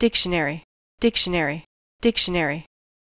dictionary, dictionary, dictionary.